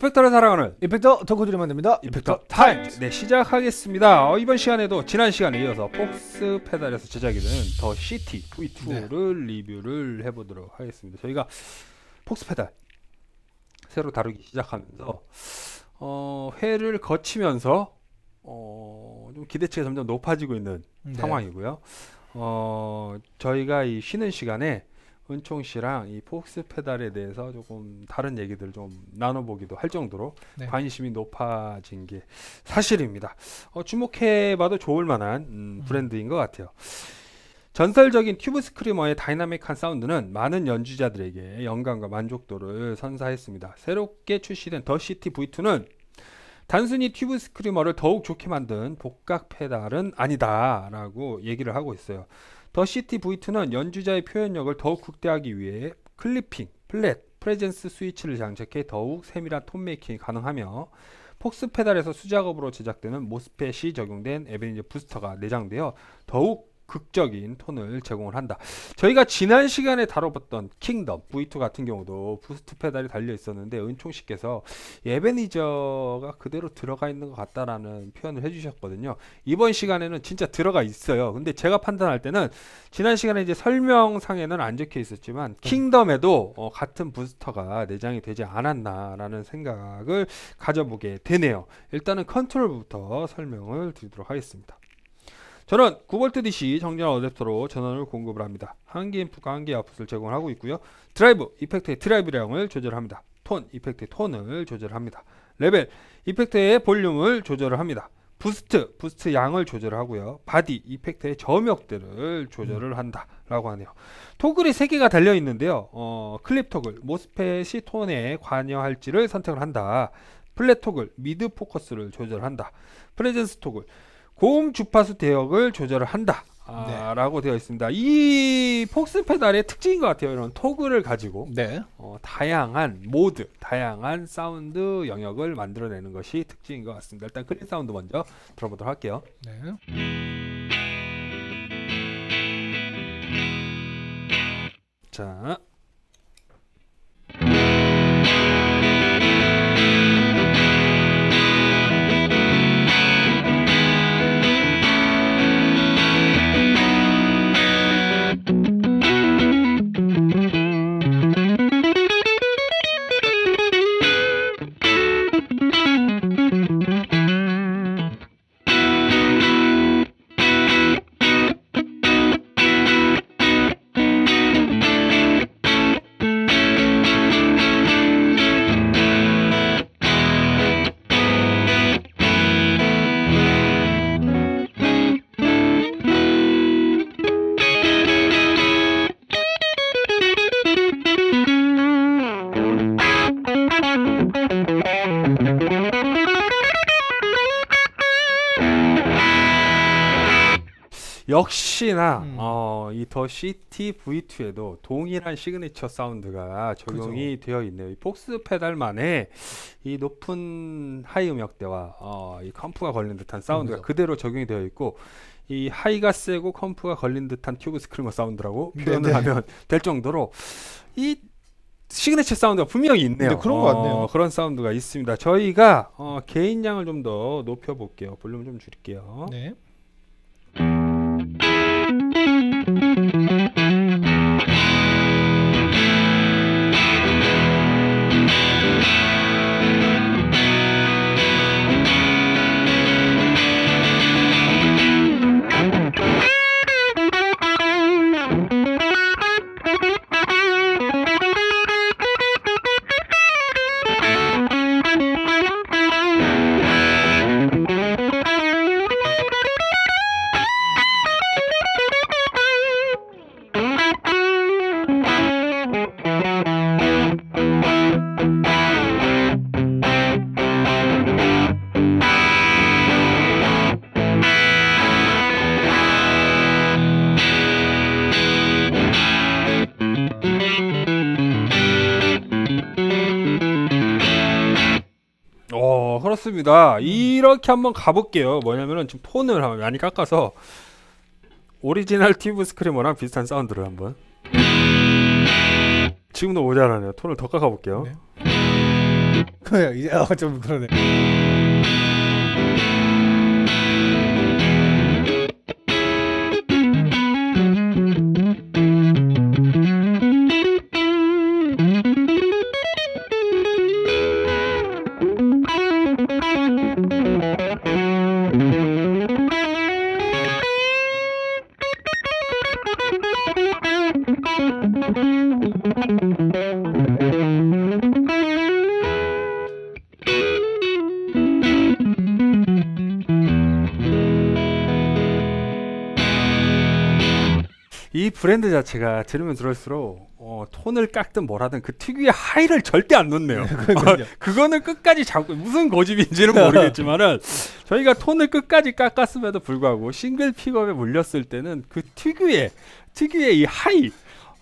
effector를 사랑하는 effector 덕후들이 만듭니다. Effector Times. 네 시작하겠습니다. 어, 이번 시간에도 지난 시간에 이어서 Foxpedal에서 제작이 되는 The City V2를 리뷰를 해보도록 하겠습니다. 저희가 Foxpedal 새로 다루기 시작하면서 어, 회를 거치면서 어, 좀 기대치가 점점 높아지고 있는 네. 상황이고요. 어, 저희가 이 쉬는 시간에 은총 씨랑 이 Foxpedal에 대해서 조금 다른 얘기들을 좀 나눠보기도 할 정도로 네. 관심이 높아진 게 사실입니다. 어, 주목해봐도 좋을 만한 음, 브랜드인 것 같아요. 전설적인 Tube Screamer의 다이나믹한 사운드는 많은 연주자들에게 영감과 만족도를 선사했습니다. 새롭게 출시된 The City V2는 단순히 Tube Screamer를 더욱 좋게 만든 복각 페달은 아니다라고 얘기를 하고 있어요. The City V2는 연주자의 표현력을 더욱 극대화하기 위해 clipping, flat, presence 스위치를 장착해 더욱 세밀한 tone making이 가능하며 Foxpedal에서 수작업으로 제작되는 MOSFET이 적용된 Ebenezer 부스터가 내장되어 더욱 극적인 톤을 제공을 한다. 저희가 지난 시간에 다뤄봤던 Kingdom V2 같은 경우도 boost 페달이 달려 있었는데 은총 씨께서 Ebenezer가 그대로 들어가 있는 것 같다라는 표현을 해주셨거든요. 이번 시간에는 진짜 들어가 있어요. 근데 제가 판단할 때는 지난 시간에 이제 설명상에는 안 적혀 있었지만 Kingdom에도 어, 같은 부스터가 내장이 되지 않았나라는 생각을 가져보게 되네요. 일단은 컨트롤부터 설명을 드리도록 하겠습니다. 저는 9V DC 정렬 어댑터로 전원을 공급을 합니다. 한 개 인풋과 한 개 아웃풋을 제공하고 있고요. 드라이브, effect의 드라이브량을 조절합니다. 톤, effect의 톤을 조절합니다. 레벨, effect의 볼륨을 조절을 합니다. boost, boost 양을 조절하고요. body, effect의 저역대를 조절을 한다라고 하네요. toggle이 3개가 달려 있는데요. 어, clip toggle, MOSFET이 톤에 관여할지를 선택을 한다. flat toggle, mid focus를 조절한다. presence toggle, 고음 주파수 대역을 조절을 한다. 아, 라고 되어 있습니다. 이 Foxpedal의 특징인 것 같아요. 이런 toggle을 가지고 네. 어, 다양한 모드, 다양한 사운드 영역을 만들어내는 것이 특징인 것 같습니다. 일단 clean 사운드 먼저 들어보도록 할게요. 네. 자, 역시나 음. 어, 이 The City V2에도 동일한 시그니처 사운드가 적용이 되어 있네요. 이 Foxpedal만의 이 높은 high 음역대와 어, 이 comp가 걸린 듯한 사운드가 그죠. 그대로 적용이 되어 있고 이 high가 세고 comp가 걸린 듯한 Tube Screamer 사운드라고 네, 표현을 네. 하면 될 정도로 이 시그니처 사운드가 분명히 있네요. 네, 그런 것 같네요. 어, 그런 사운드가 있습니다. 저희가 어, gain량을 좀 더 높여 볼게요. 볼륨 좀 줄일게요. 네. 어 그렇습니다. 이렇게 한번 가볼게요. 뭐냐면은 지금 한번 많이 깎아서 오리지널 Tube Screamer랑 비슷한 사운드를 한번 지금도 모자라네요. 톤을 더 깎아볼게요. 네. 이제 어, 좀 그러네. 브랜드 자체가 들으면 들을수록 어, 톤을 깎든 뭐라든 그 특유의 high를 절대 안 놓네요. 어, 그거는 끝까지 잡고 무슨 고집인지는 모르겠지만은 저희가 톤을 끝까지 깎았음에도 불구하고 싱글 픽업에 물렸을 때는 그 특유의 특유의 이 high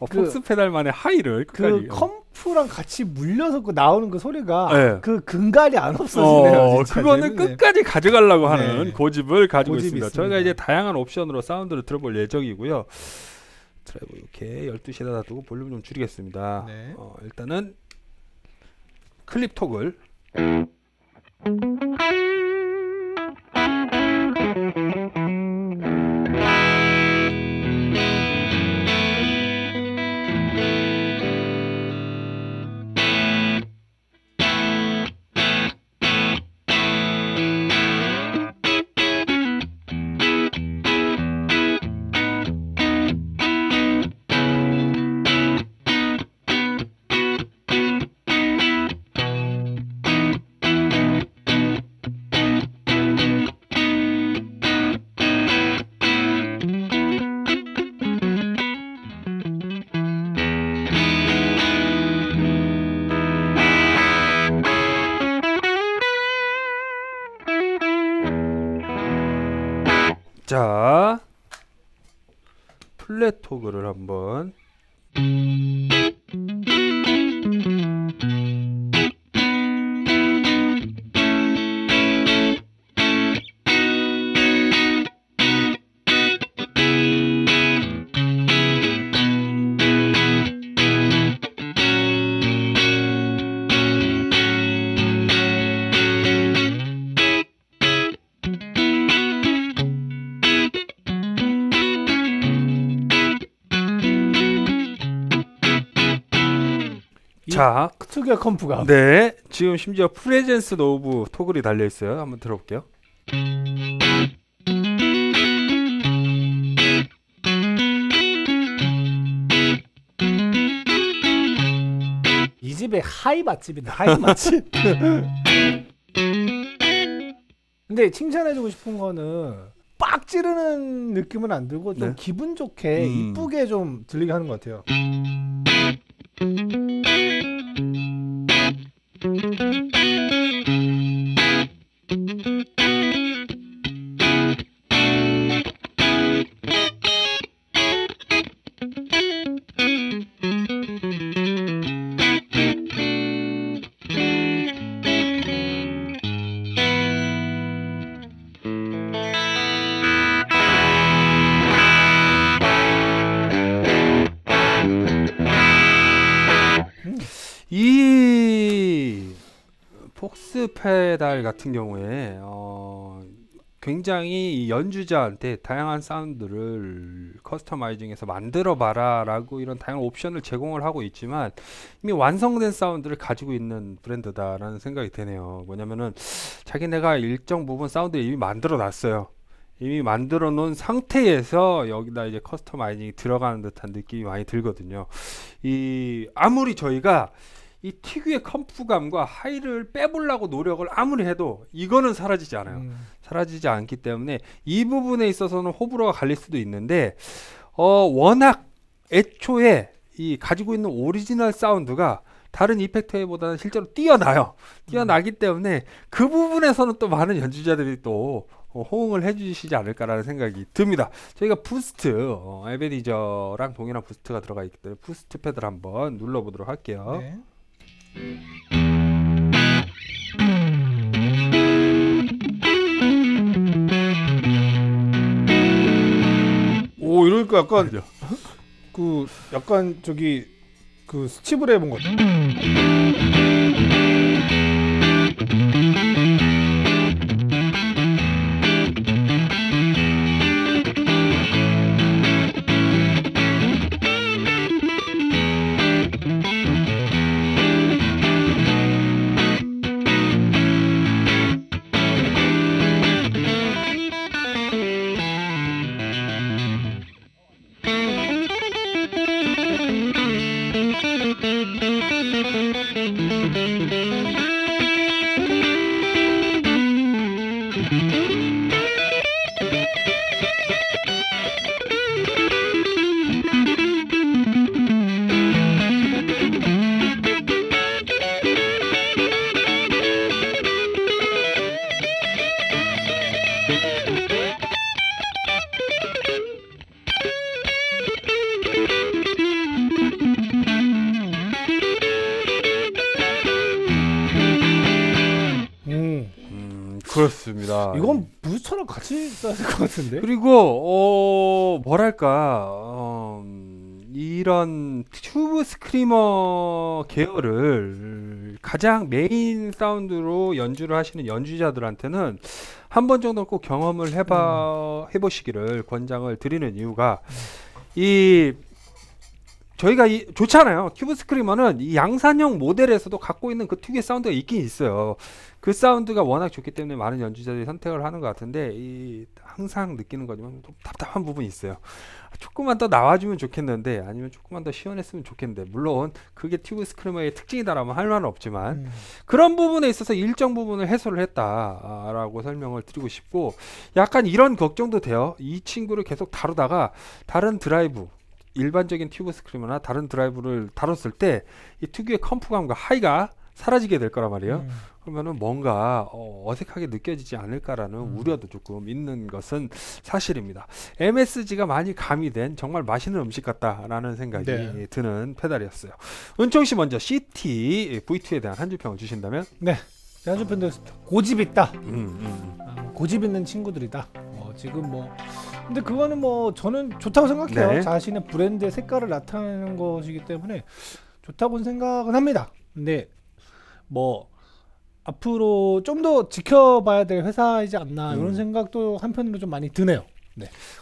어, 그- Foxpedal만의 high를 그 끝까지 어. comp랑 같이 물려서 그 나오는 그 소리가 네. 그 근간이 안 없어지네요. 어. 그거는 재밌네. 끝까지 가져가려고 하는 네. 고집을 가지고 있습니다. 있습니다. 저희가 이제 다양한 옵션으로 사운드를 들어볼 예정이고요. 트래블 이렇게 12시에다 놔두고 볼륨 좀 줄이겠습니다. 네. 어, 일단은 클립 톡을 자 플랫 토그를 한번 자 특유의 comp가 네, 지금 심지어 presence knob toggle이 달려 있어요. 한번 들어볼게요. 이 집의 high 맛집이다. high 맛집. 근데 칭찬해주고 싶은 거는 빡 찌르는 느낌은 안 들고 좀 네. 기분 좋게 음. 이쁘게 좀 들리게 하는 것 같아요. 페달 같은 경우에 어, 굉장히 이 연주자한테 다양한 사운드를 customizing해서 만들어 봐라라고 이런 다양한 옵션을 제공을 하고 있지만 이미 완성된 사운드를 가지고 있는 브랜드다라는 생각이 드네요. 뭐냐면은 자기네가 일정 부분 사운드를 이미 만들어 놨어요. 이미 만들어 놓은 상태에서 여기다 이제 customizing이 들어가는 듯한 느낌이 많이 들거든요. 이 아무리 저희가 이 특유의 comp감과 high를 빼보려고 노력을 아무리 해도 이거는 사라지지 않아요. 음. 사라지지 않기 때문에 이 부분에 있어서는 호불호가 갈릴 수도 있는데 어 워낙 애초에 이 가지고 있는 오리지널 사운드가 다른 effector보다는 실제로 뛰어나요. 뛰어나기 때문에 그 부분에서는 또 많은 연주자들이 또 어, 호응을 해주시지 않을까라는 생각이 듭니다. 저희가 boost, 어, Ebenezer랑 동일한 boost가 들어가 있기 때문에 boost 페달을 한번 눌러보도록 할게요. 네. 오 이러니까 약간? 그 약간 저기 그 스티브를 해본 것 같아. 이건 부스터랑 같이 써야 될 것 같은데. 그리고 어 뭐랄까 어, 음, 이런 Tube Screamer 계열을 가장 메인 사운드로 연주를 하시는 연주자들한테는 한 번 정도 꼭 경험을 해봐 해보시기를 권장을 드리는 이유가 이 저희가 이 좋잖아요. Tube Screamer는 이 양산형 모델에서도 갖고 있는 그 특유의 사운드가 있긴 있어요. 그 사운드가 워낙 좋기 때문에 많은 연주자들이 선택을 하는 것 같은데 이 항상 느끼는 거지만 좀 답답한 부분이 있어요. 조금만 더 나와주면 좋겠는데 아니면 조금만 더 시원했으면 좋겠는데 물론 그게 Tube Screamer의 특징이다라면 할 말은 없지만 음. 그런 부분에 있어서 일정 부분을 해소를 했다라고 설명을 드리고 싶고 약간 이런 걱정도 돼요. 이 친구를 계속 다루다가 다른 드라이브 일반적인 Tube Screamer나 다른 드라이브를 다뤘을 때 이 특유의 컴프감과 하이가 사라지게 될 거란 말이에요. 음. 그러면은 뭔가 어, 어색하게 느껴지지 않을까라는 음. 우려도 조금 있는 것은 사실입니다. MSG가 많이 가미된 정말 맛있는 음식 같다라는 생각이 네. 드는 페달이었어요. 은총 씨 먼저 CT V2에 대한 한 줄 평을 주신다면? 한주편도 고집 있다. 음, 음, 아, 고집 있는 친구들이다. 어, 지금 뭐 근데 그거는 뭐 저는 좋다고 생각해요. 네. 자신의 브랜드의 색깔을 나타내는 것이기 때문에 좋다고는 생각은 합니다. 근데 뭐 앞으로 좀 더 지켜봐야 될 회사이지 않나 음. 이런 생각도 한편으로 좀 많이 드네요.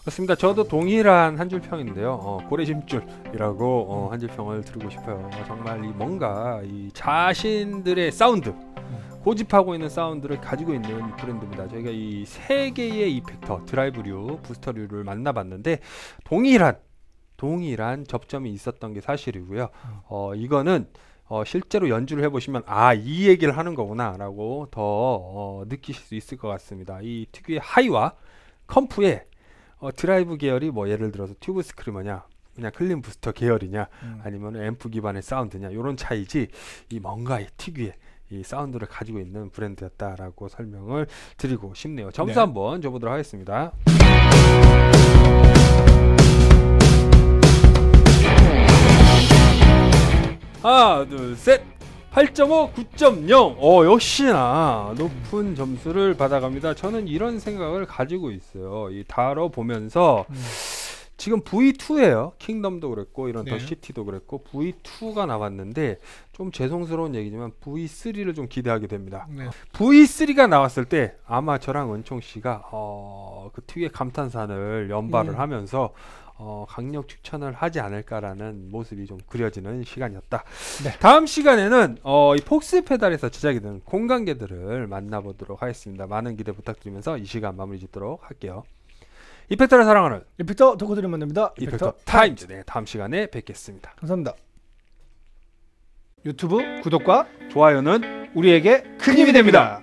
그렇습니다. 저도 동일한 한 줄 평인데요. 어, 고래심줄이라고 어, 한 줄 평을 드리고 싶어요. 어, 정말 이 뭔가 이 자신들의 사운드 고집하고 있는 사운드를 가지고 있는 브랜드입니다. 저희가 이 세 개의 effector, 드라이브류, 부스터류를 만나봤는데 동일한 동일한 접점이 있었던 게 사실이고요. 어, 이거는 어, 실제로 연주를 해보시면 아 이 얘기를 하는 거구나라고 더 어, 느끼실 수 있을 것 같습니다. 이 특유의 high와 comp의 어, 드라이브 계열이 뭐 예를 들어서 Tube Screamer냐 그냥 clean 부스터 계열이냐 음. 아니면 앰프 기반의 사운드냐 이런 차이지 이 뭔가 이 특유의 이 사운드를 가지고 있는 브랜드였다라고 설명을 드리고 싶네요. 점수 네. 한번 줘보도록 하겠습니다. 하나, 둘, 셋. 8.5, 9.0. 어, 역시나 높은 점수를 받아갑니다. 저는 이런 생각을 가지고 있어요. 이 다뤄 보면서 음. 지금 V2예요. 킹덤도 그랬고 이런 네. 더 시티도 그랬고 V2가 나왔는데 좀 죄송스러운 얘기지만 V3를 좀 기대하게 됩니다. 네. V3가 나왔을 때 아마 저랑 은총 씨가 어, 그 특유의 감탄사를 연발을 음. 하면서 어, 강력 추천을 하지 않을까라는 모습이 좀 그려지는 시간이었다. 네. 다음 시간에는 어, 이 폭스 페달에서 제작이 된 공간계들을 만나보도록 하겠습니다. 많은 기대 부탁드리면서 이 시간 마무리 짓도록 할게요. 이펙터를 사랑하는 이펙터 덕후들이 만납니다. 이펙터 타임즈. 네, 다음 시간에 뵙겠습니다. 감사합니다. 유튜브 구독과 좋아요는 우리에게 큰 힘이 됩니다.